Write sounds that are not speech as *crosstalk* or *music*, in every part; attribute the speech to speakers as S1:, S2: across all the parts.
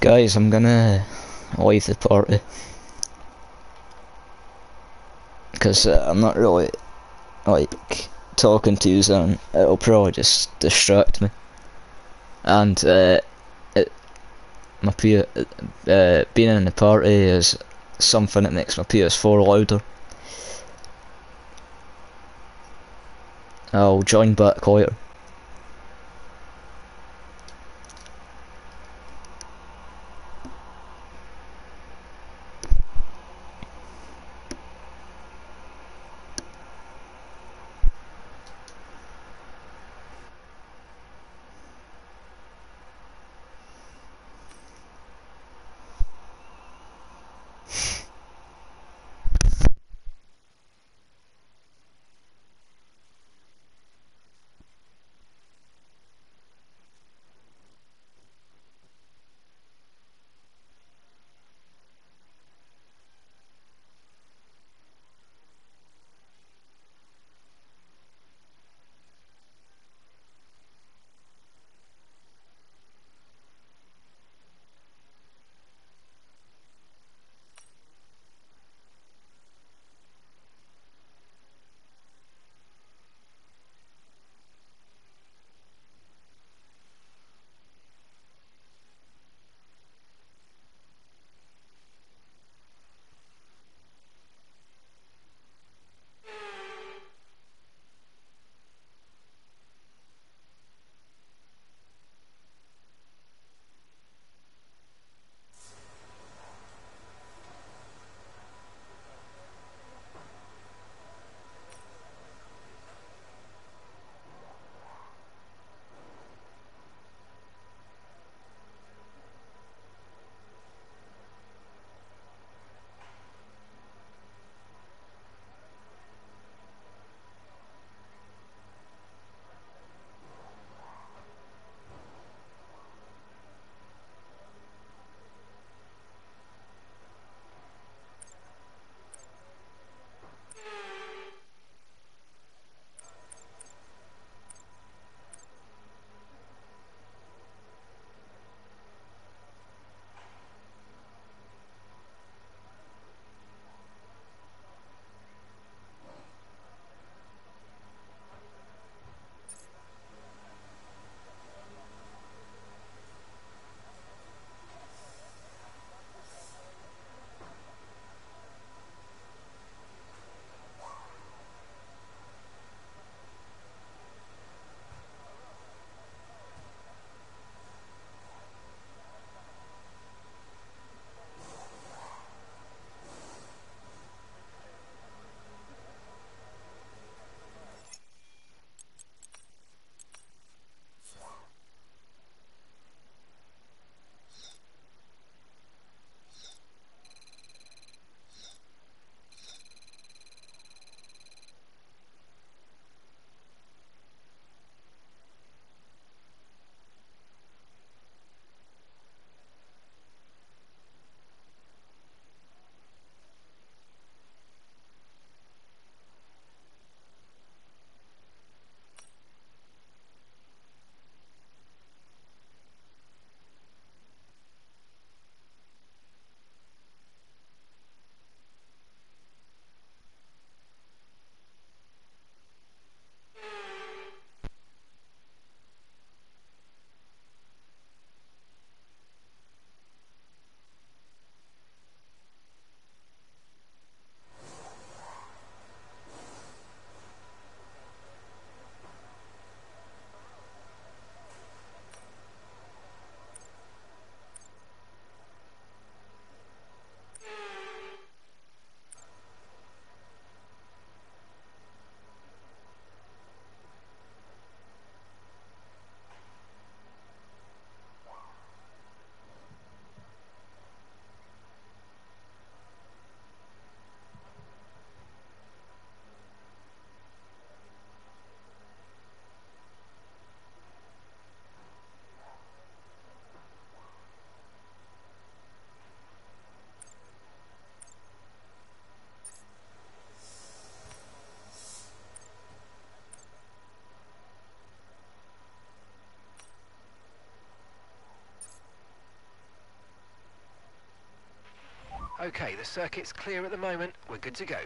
S1: Guys, I'm gonna leave the party. Because uh, I'm not really, like, talking to you and it'll probably just distract me. And, uh, it, my P uh, being in the party is something that makes my PS4 louder. I'll join back later.
S2: Okay, the circuit's clear at the moment. We're good to go.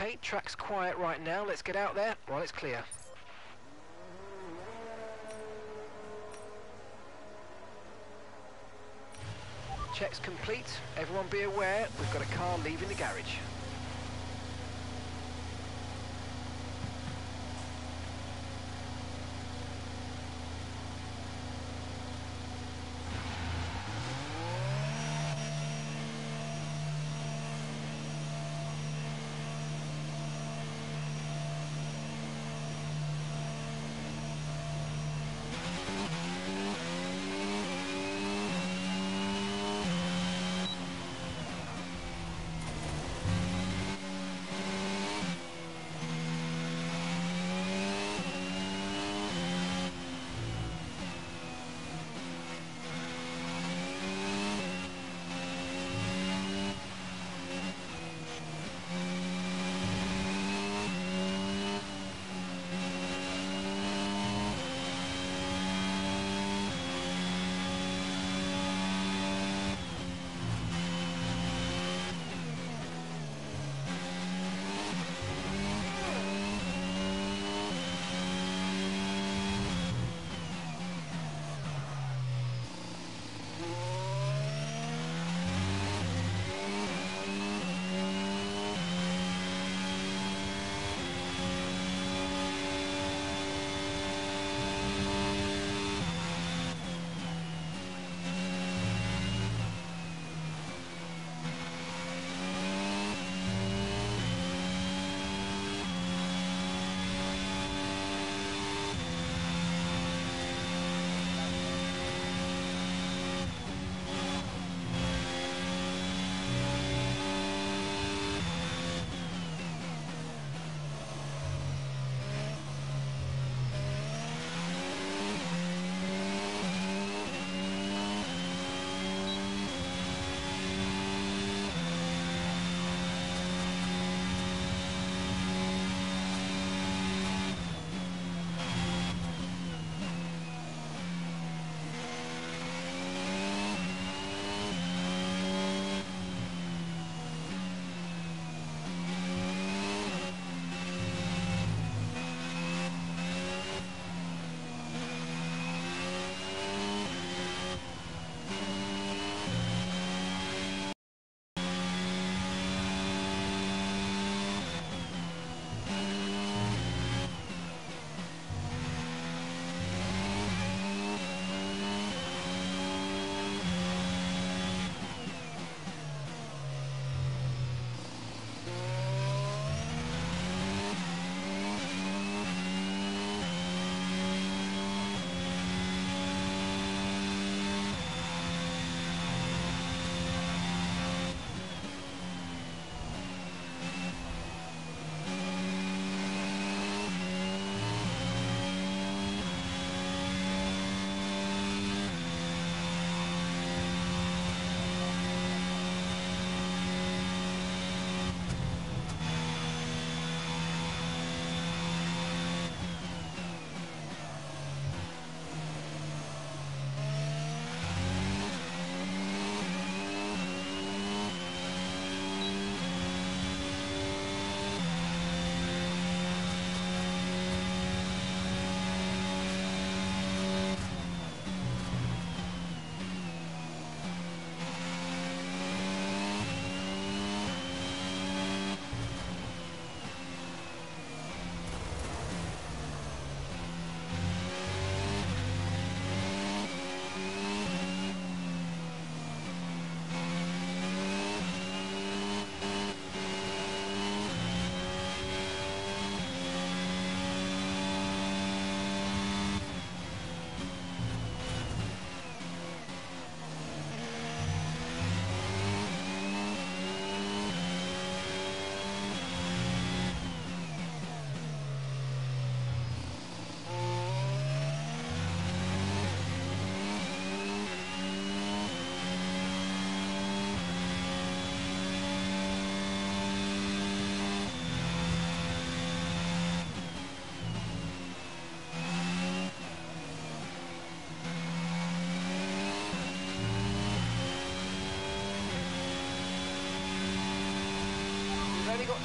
S2: Okay, track's quiet right now. Let's get out there while it's clear. Check's complete. Everyone be aware, we've got a car leaving the garage.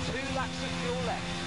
S2: Two laps of fuel left.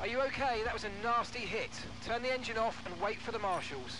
S2: Are you okay? That was a nasty hit. Turn the engine off and wait for the marshals.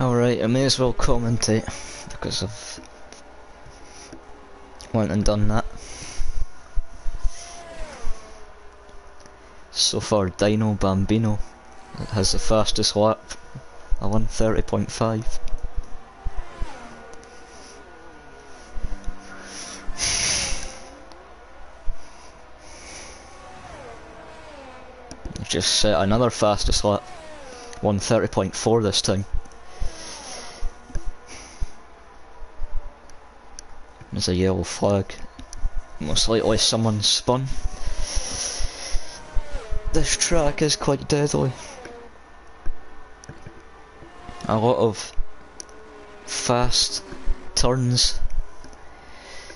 S1: Alright, I may as well commentate because I've went and done that. So far, Dino Bambino has the fastest lap. I won 30.5. *sighs* Just set another fastest lap. 130.4 this time. A yellow flag. Most likely someone spun. This track is quite deadly. A lot of fast turns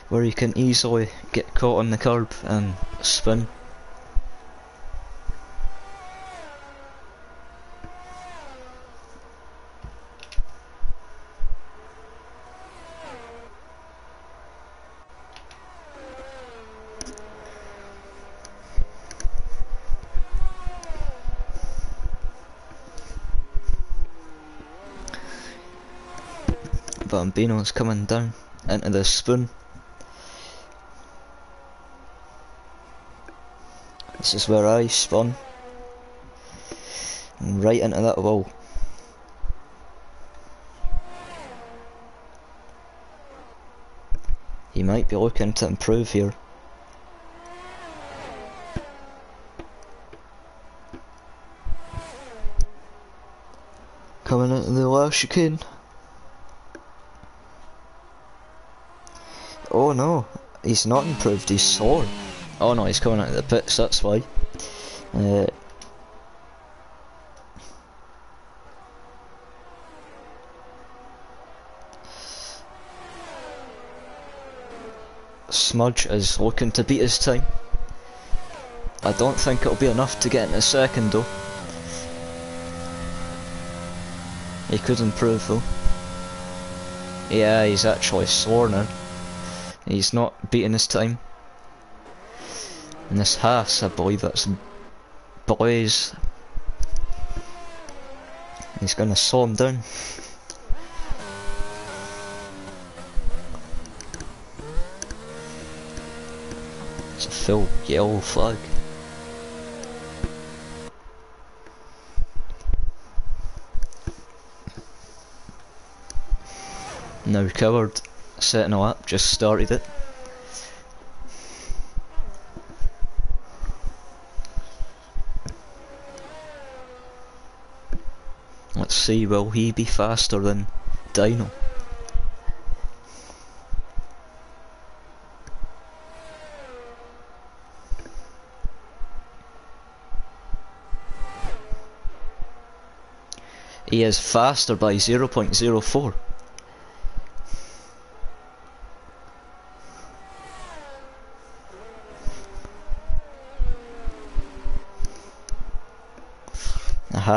S1: where you can easily get caught on the curb and spin. Bambino's coming down into the spoon. This is where I spun. And right into that wall. He might be looking to improve here. Coming into the last chicane. No, he's not improved, he's sore. Oh no, he's coming out of the pits, that's why. Uh, Smudge is looking to beat his time. I don't think it'll be enough to get in a second though. He could improve though. Yeah, he's actually sore now. He's not beating his time. And this Haas, I believe that's boys. He's gonna saw him down. It's a full yellow flag. Now covered, setting a lap, just started it. Let's see, will he be faster than Dino? He is faster by 0.04.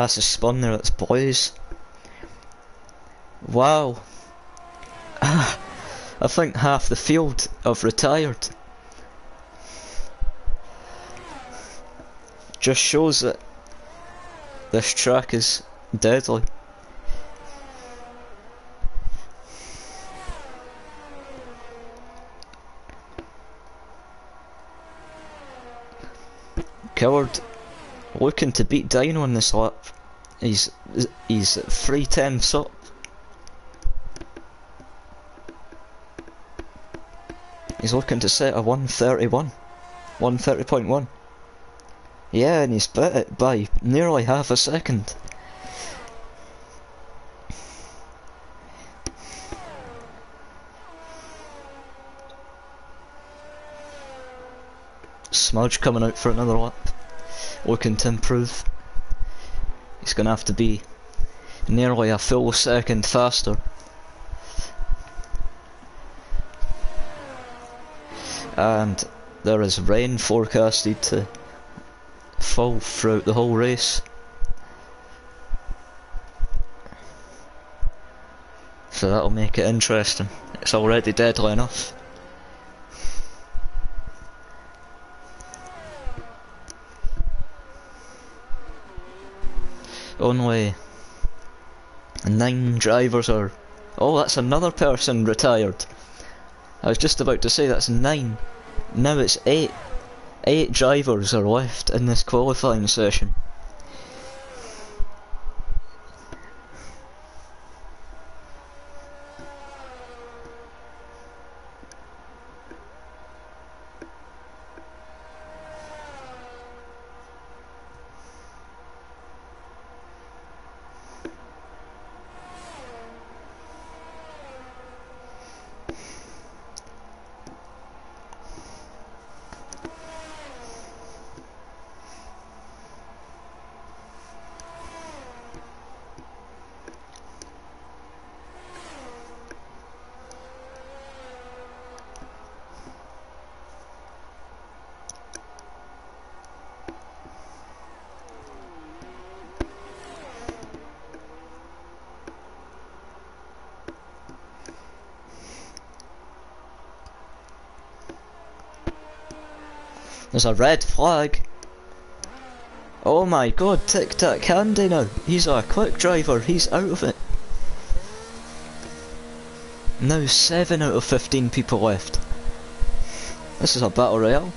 S1: Aha, it's a spun there, it's boys. Wow. *sighs* I think half the field have retired. Just shows that this track is deadly. Coward looking to beat Dino on this lap. He's he's three tenths up. He's looking to set a 131. 130.1. Yeah, and he's bet it by nearly half a second. Smudge coming out for another lap looking to improve. Going to have to be nearly a full second faster. And there is rain forecasted to fall throughout the whole race. So that'll make it interesting. It's already deadly enough. Only nine drivers are... Oh, that's another person retired. I was just about to say that's nine. Now it's eight. Eight drivers are left in this qualifying session. There's a red flag. Oh my god, Tic Tac Candy now. He's a quick driver, he's out of it. Now 7 out of 15 people left. This is a battle royale.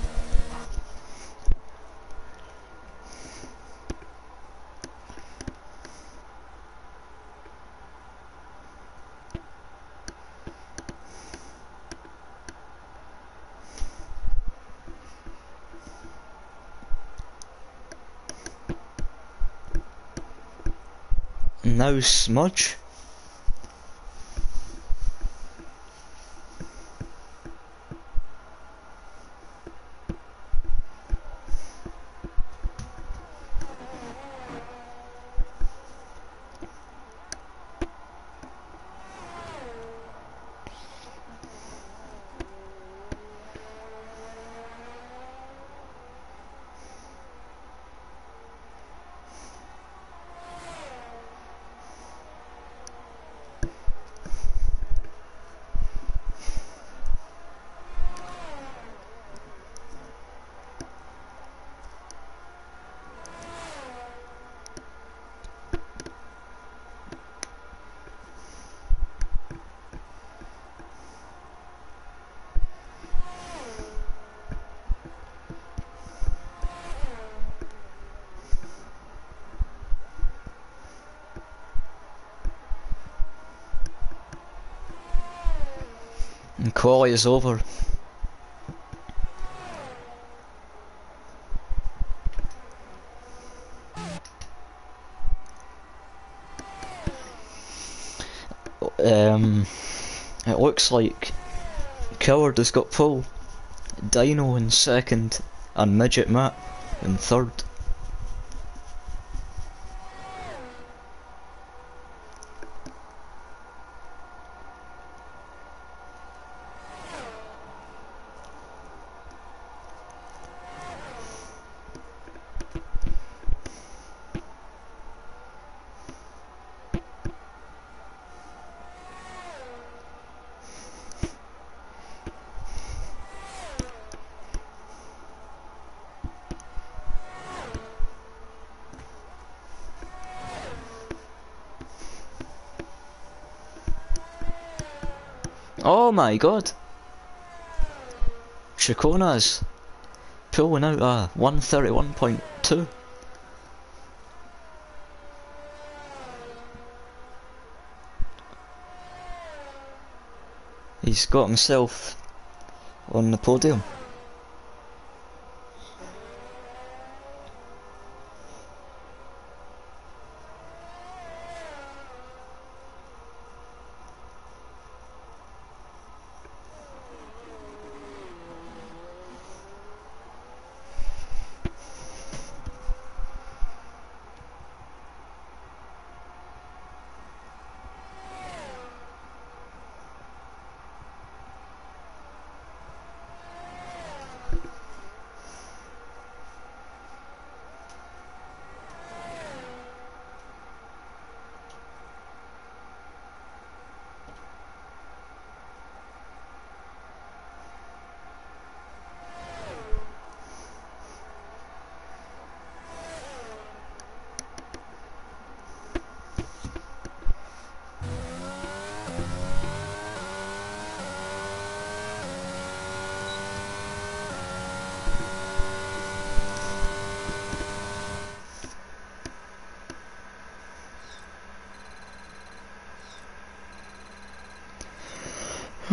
S1: No smudge. Quality is over. Um, it looks like Coward has got pull, Dino in second, and Midget Matt in third. Oh my god! Chicona's pulling out a 131.2. He's got himself on the podium.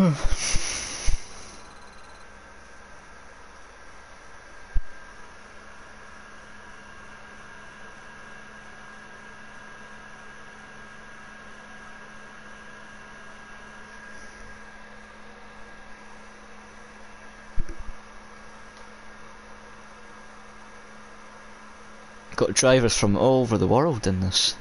S1: *sighs* Got drivers from all over the world in this.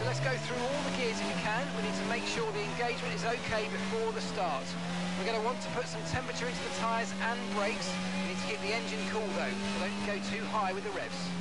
S2: So let's go through all the gears if we can. We need to make sure the engagement is okay before the start. We're going to want to put some temperature into the tyres and brakes. We need to keep the engine cool though, so don't go too high with the revs.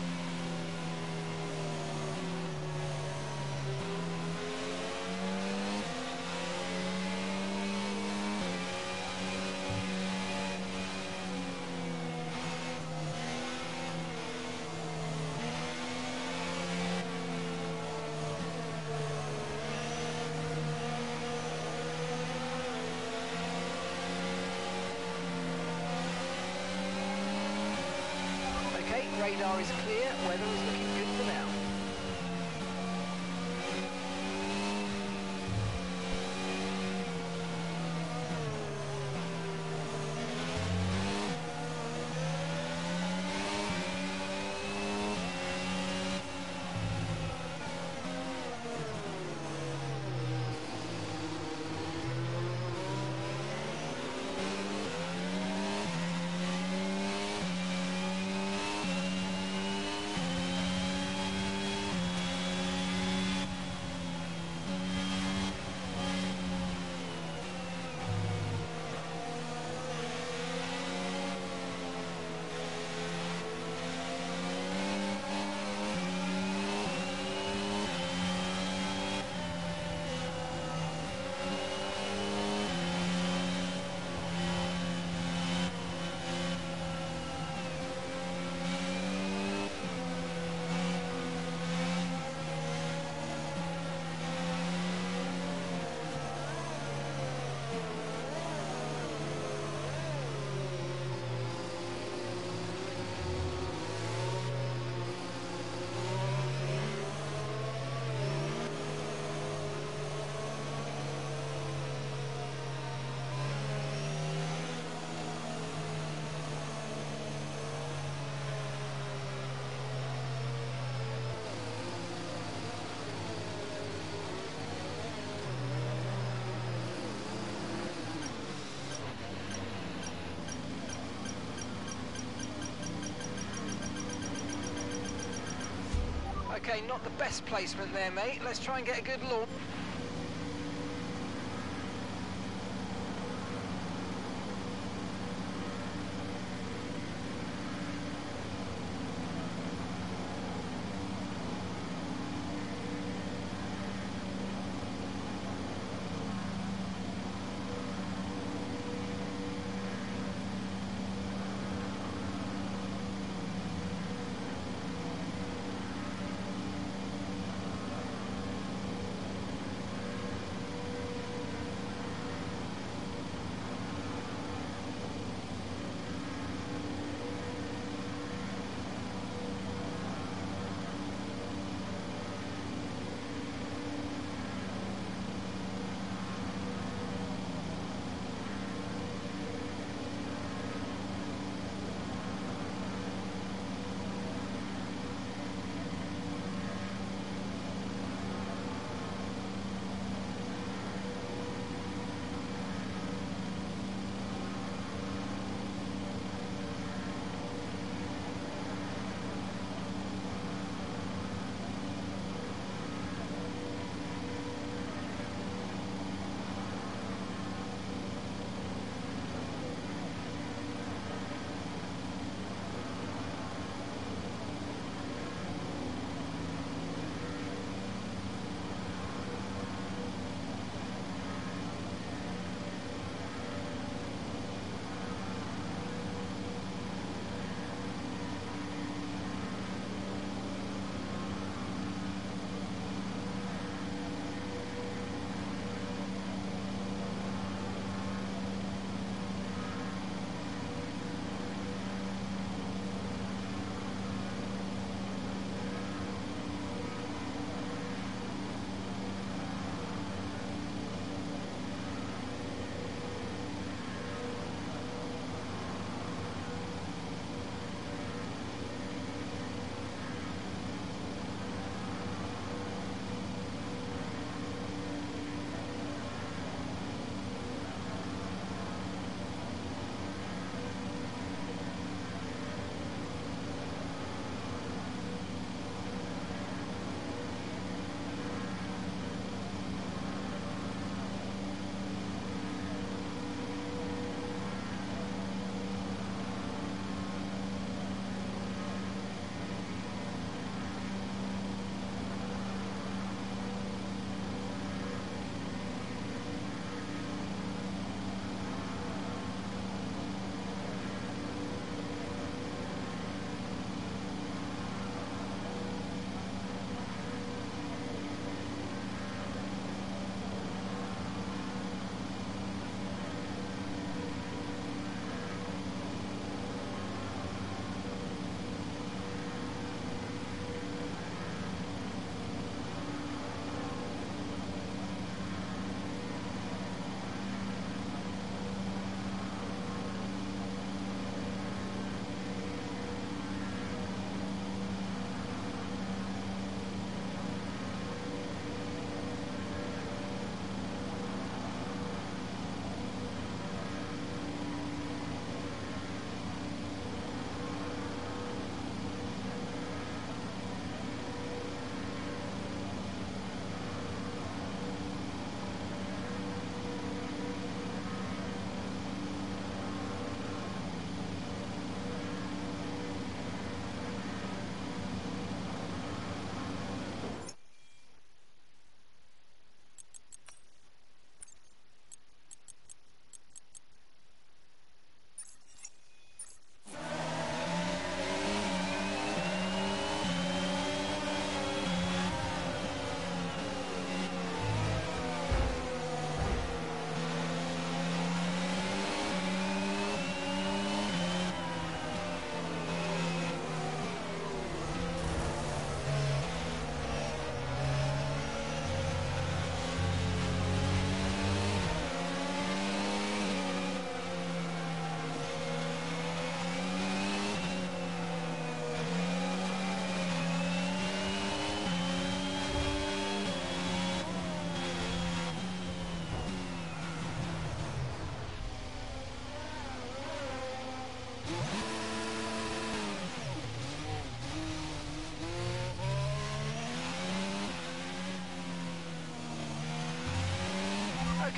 S2: Okay, not the best placement there, mate. Let's try and get a good launch.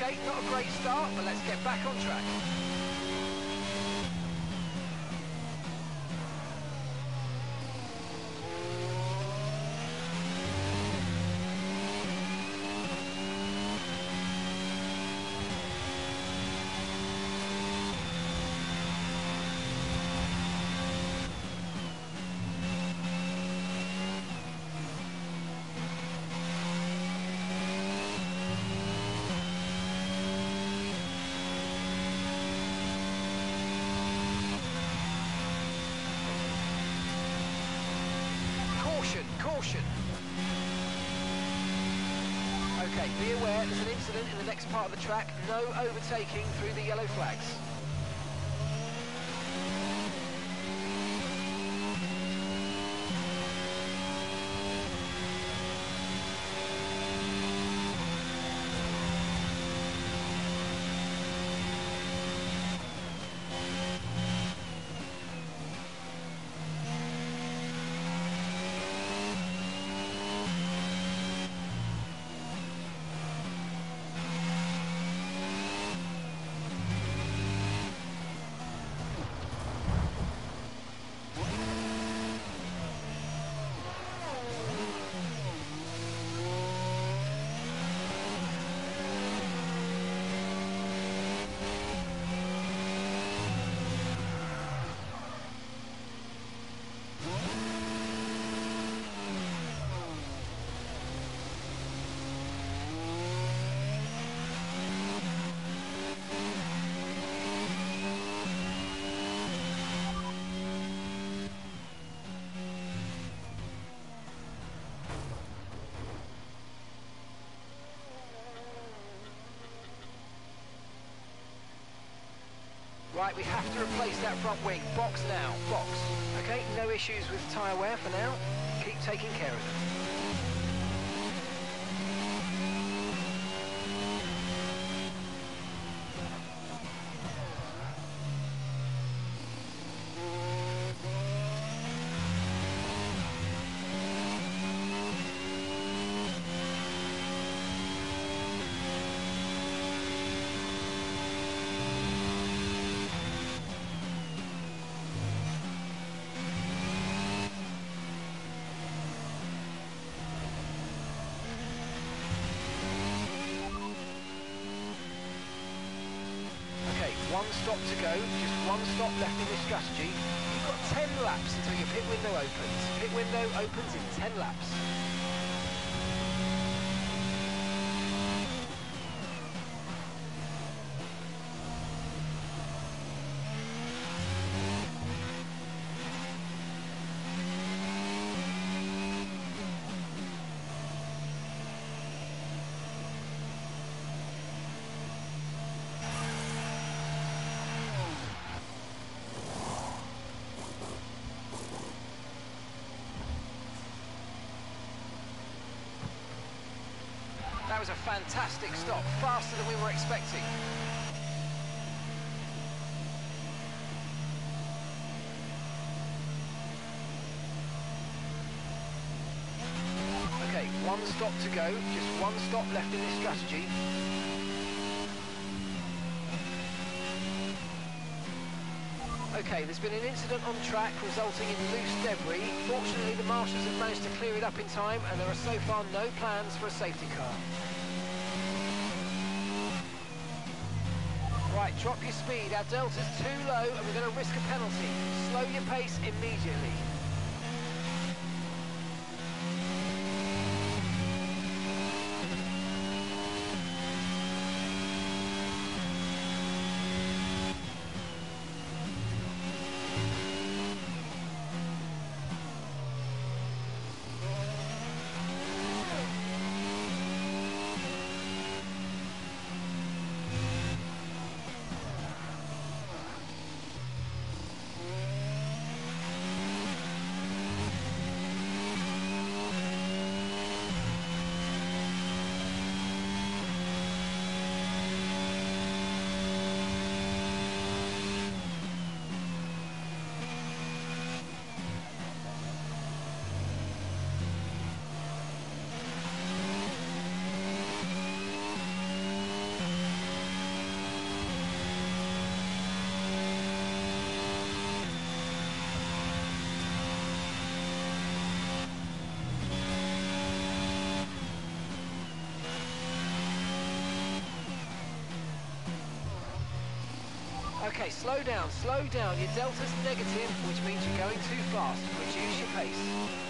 S2: Okay, not a great start, but let's get back on track. Caution, caution. Okay, be aware there's an incident in the next part of the track. No overtaking through the yellow flags. Right, we have to replace that front wing. Box now, box. Okay, no issues with tyre wear for now. Keep taking care of them. Okay, one stop to go, just one stop left in this strategy. You've got 10 laps until your pit window opens. Pit window opens in 10 laps. A fantastic stop, faster than we were expecting. Okay, one stop to go, just one stop left in this strategy. Okay, there's been an incident on track resulting in loose debris. Fortunately, the marshals have managed to clear it up in time and there are so far no plans for a safety car. Drop your speed. Our delta's too low and we're going to risk a penalty. Slow your pace immediately. Okay, slow down, slow down. Your delta's negative, which means you're going too fast. Reduce your pace.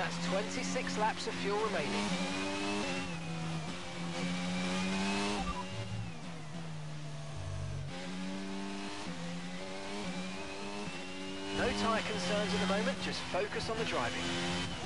S2: That's 26 laps of fuel remaining. No tyre concerns at the moment, just focus on the driving.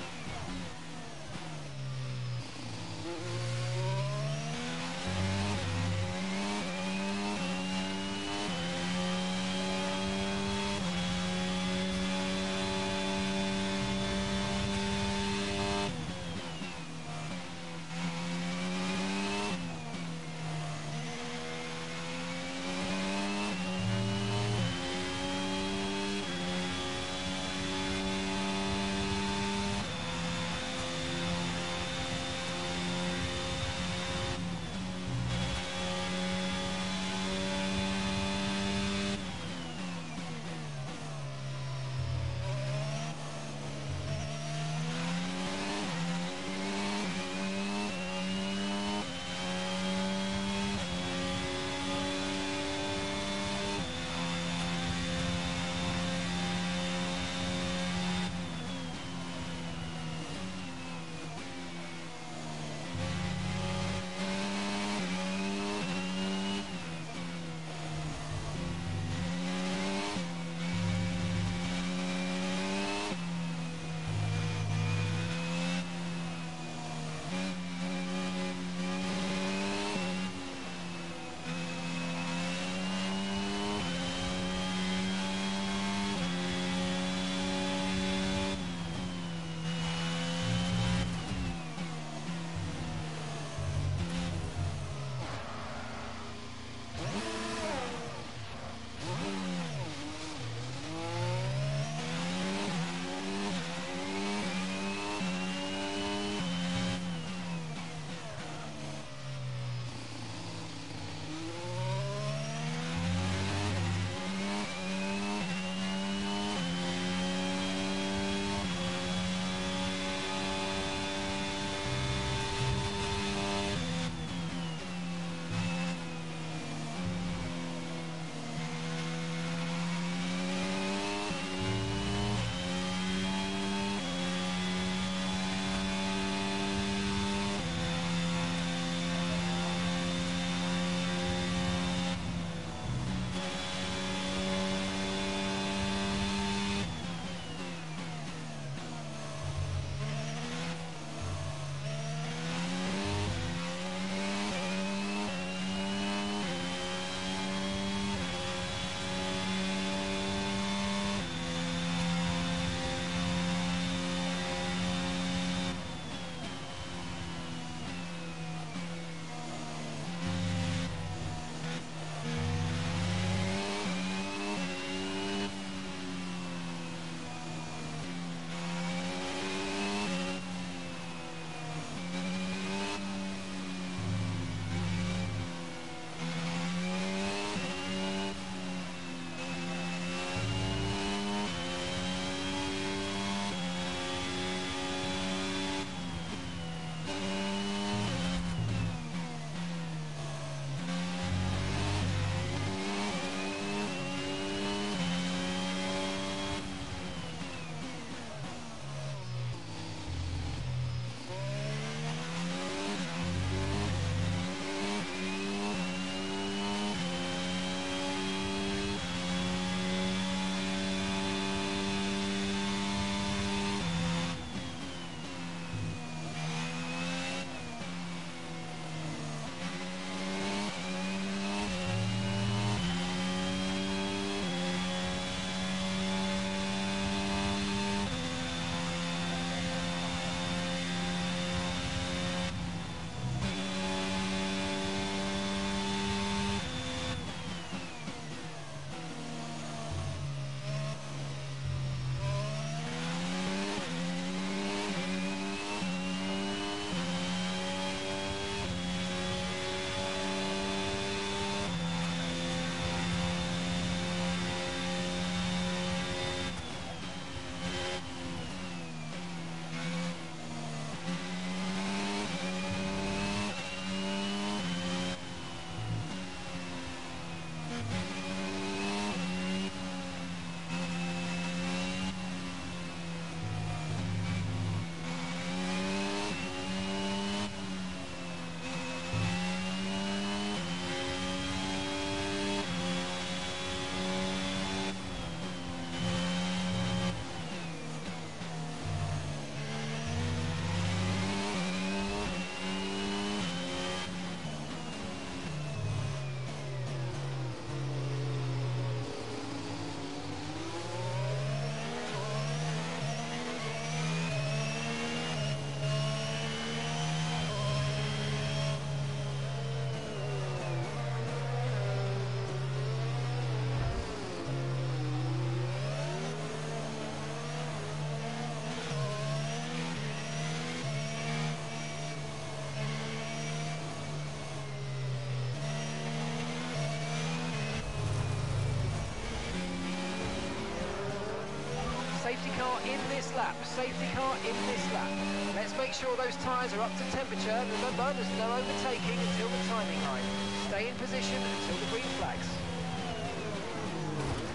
S2: Lap. Safety car in this lap. Let's make sure those tyres are up to temperature. Remember, there's no overtaking until the timing line. Stay in position until the green flags.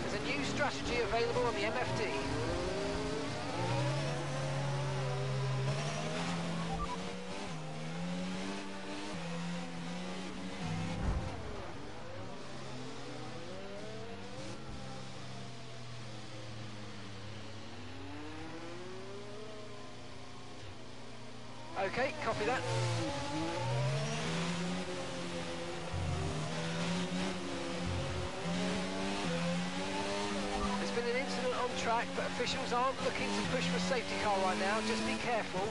S2: There's a new strategy available on the MFD. Okay, copy that. There's been an incident on track, but officials aren't looking to push for safety car right now. Just be careful.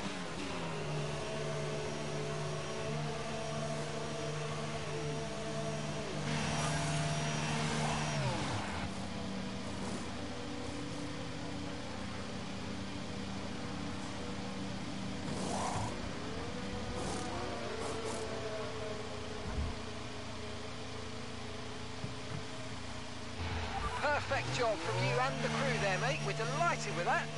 S2: Perfect job from you and the crew there, mate. We're delighted with that.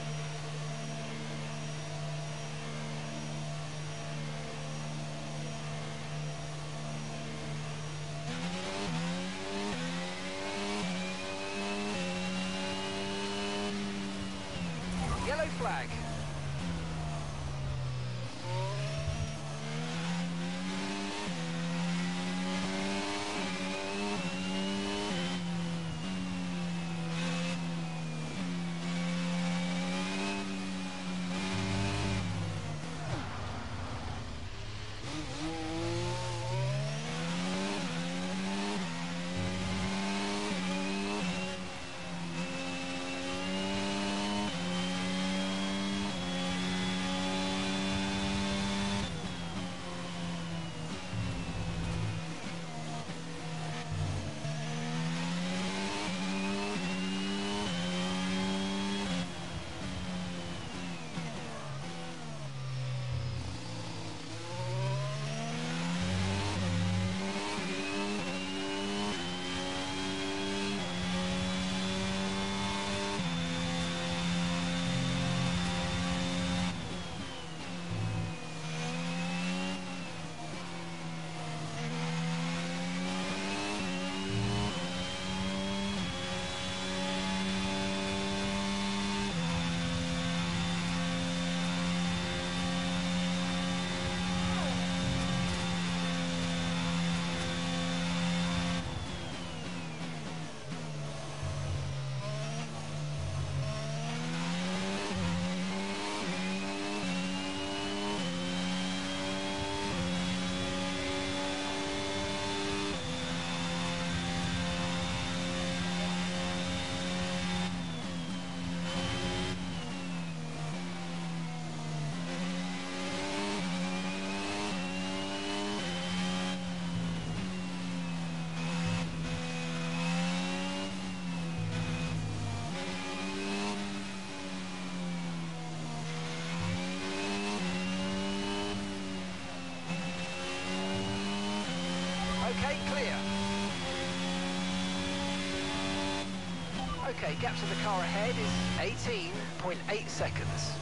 S2: Gap to the car ahead is 18.8 seconds.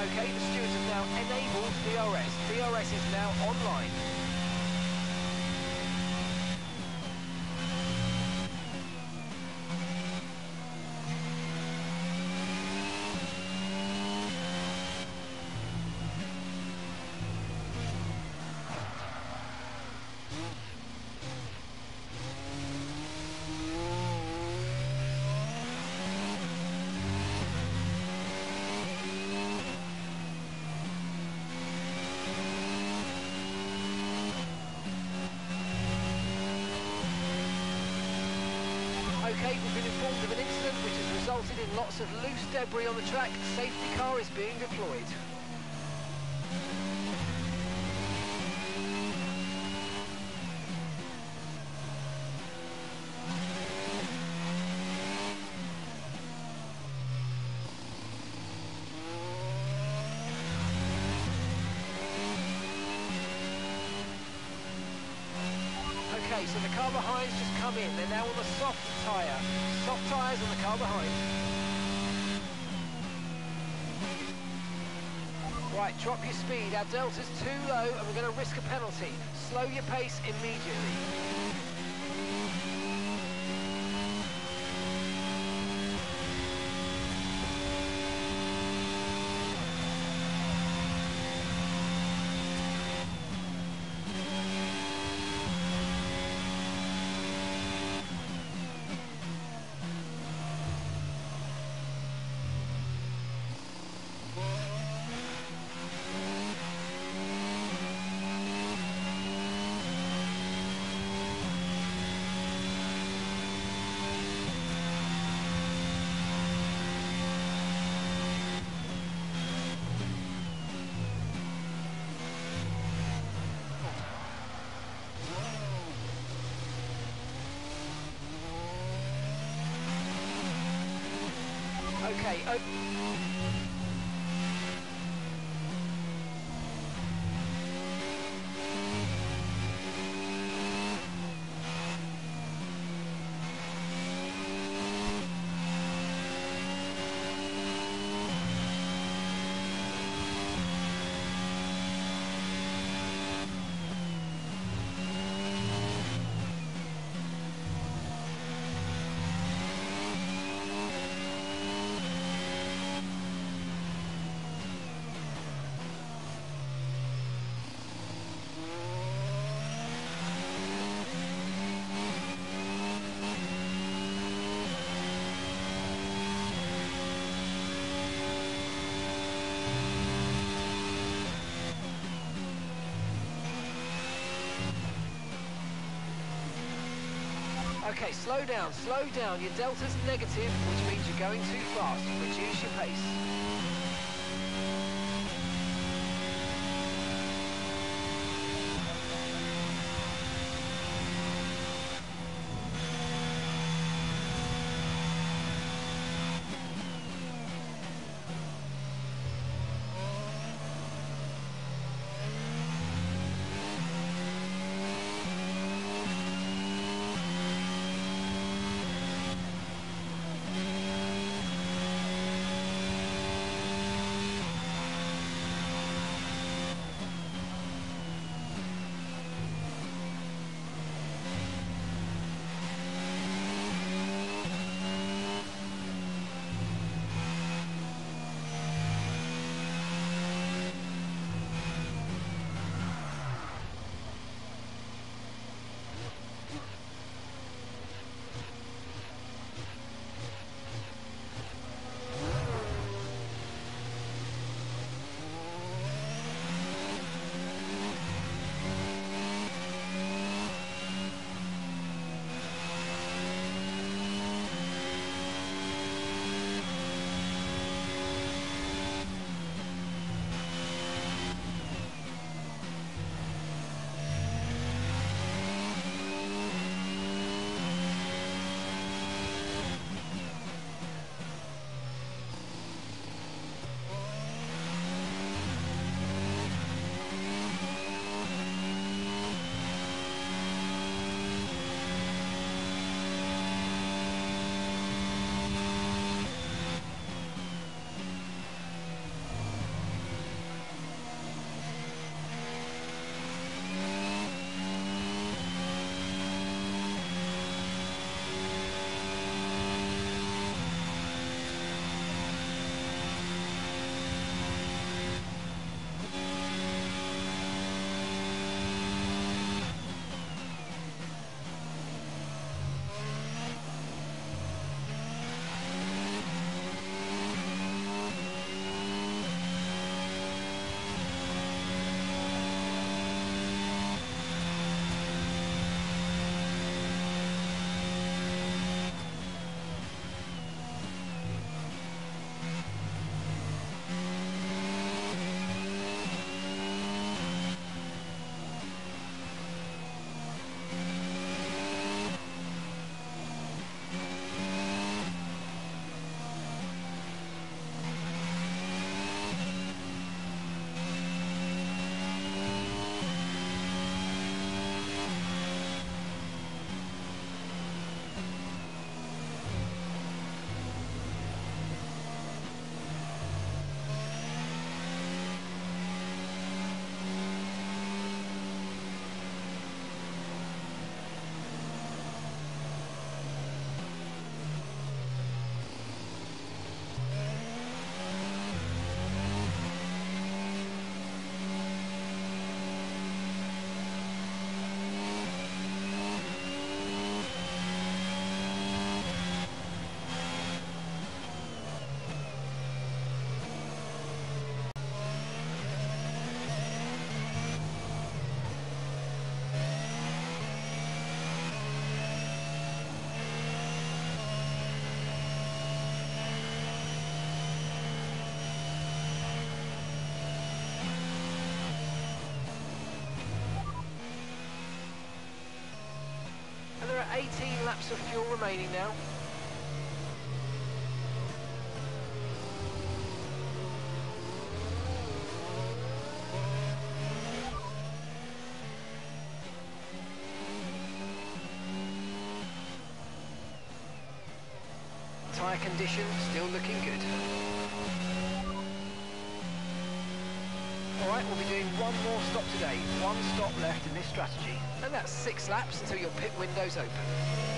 S2: Okay, the stewards have now enabled DRS. DRS is now online. Okay, we've been informed of an incident which has resulted in lots of loose debris on the track. Safety car is being deployed. Okay, so the car behind's just come in. They're now on the soft tyre. Soft tyres on the car behind. Right, drop your speed. Our delta's too low and we're going to risk a penalty. Slow your pace immediately. Okay, Okay, slow down, slow down. Your delta's negative, which means you're going too fast. Reduce your pace. Laps of fuel remaining now. Tyre condition still looking good. Alright, we'll be doing one more stop today. One stop left in this strategy. And that's six laps until your pit window's open.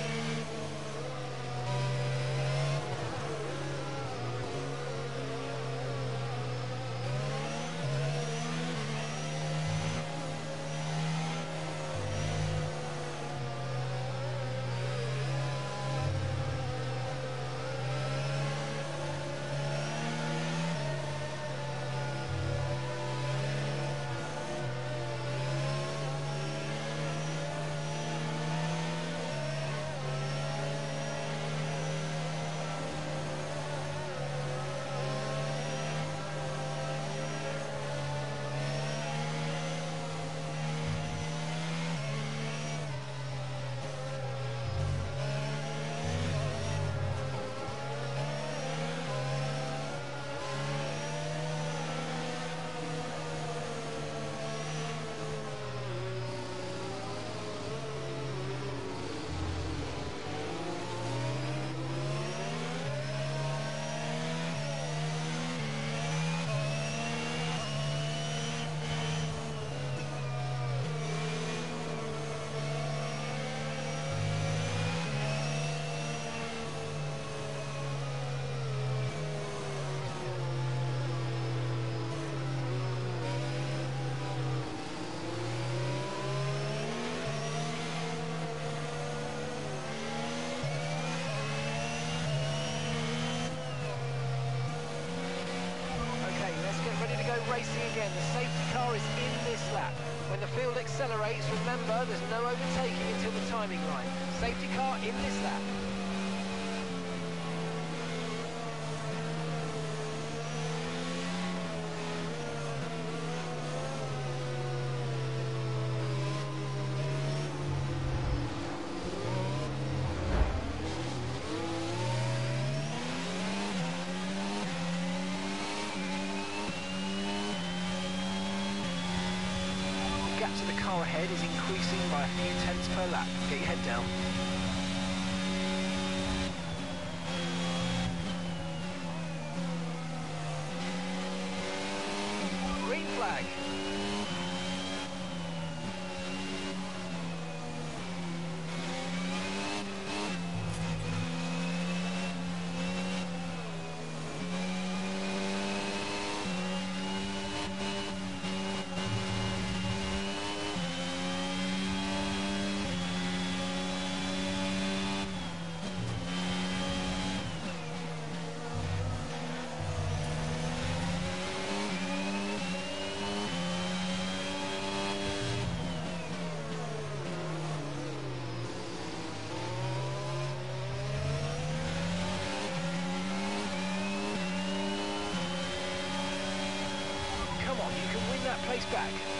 S2: Car is in this lap. When the field accelerates, remember there's no overtaking until the timing line. Safety car in this lap. The gap ahead is increasing by a few tenths per lap. Get your head down. Green flag. Come on, you can win that place back.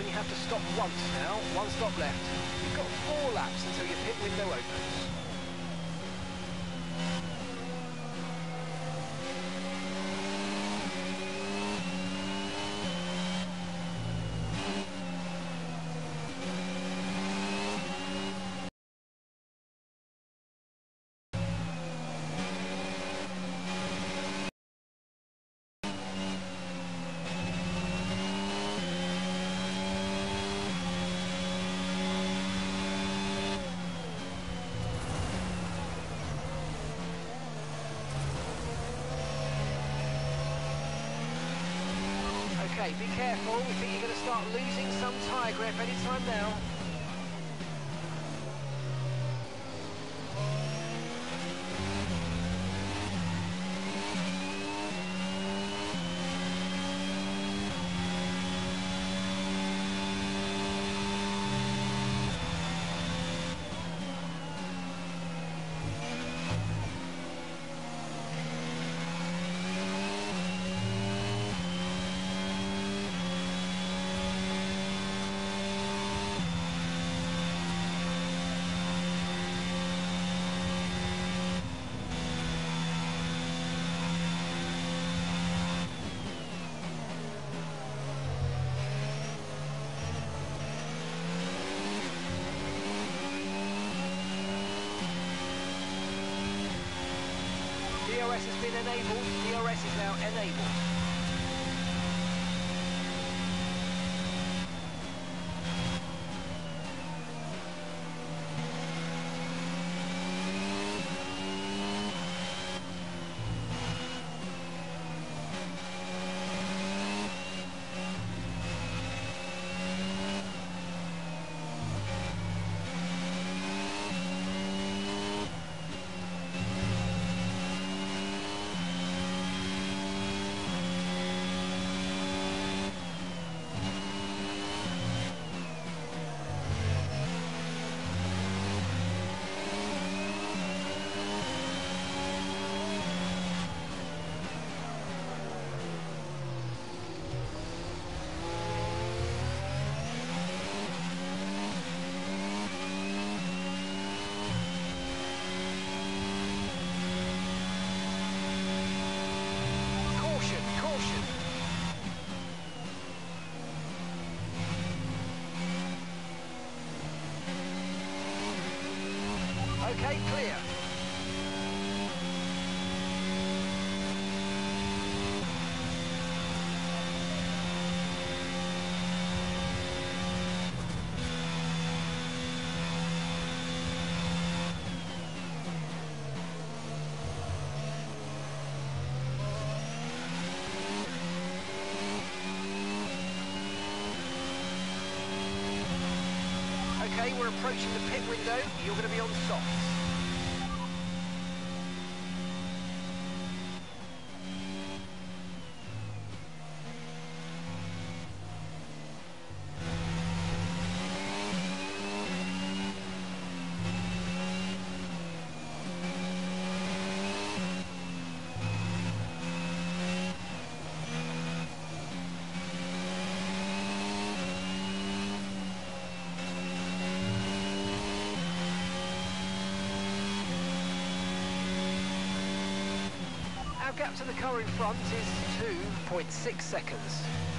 S2: Only have to stop once now, one stop left. You've got four laps until your pit window opens. Careful. We think you're going to start losing some tyre grip anytime now. DRS been. DRS is now enabled. Okay, clear. Okay, we're approaching the pit window. You're going to be on softs. Our gap to the car in front is 2.6 seconds.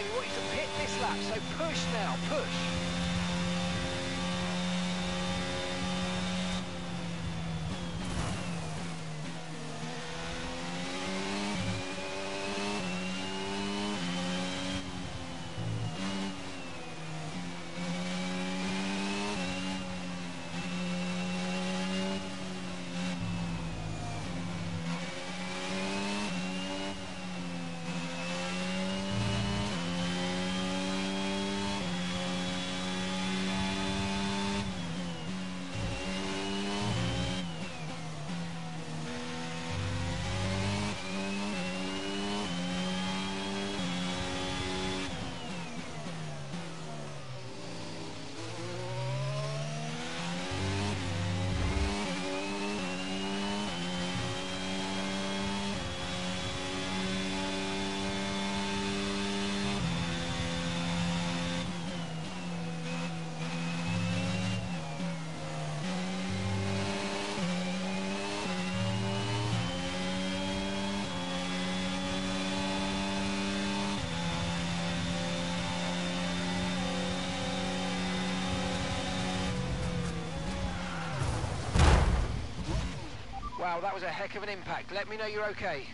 S2: We want you to pit this lap, so push now, push. Wow, that was a heck of an impact. Let me know you're okay.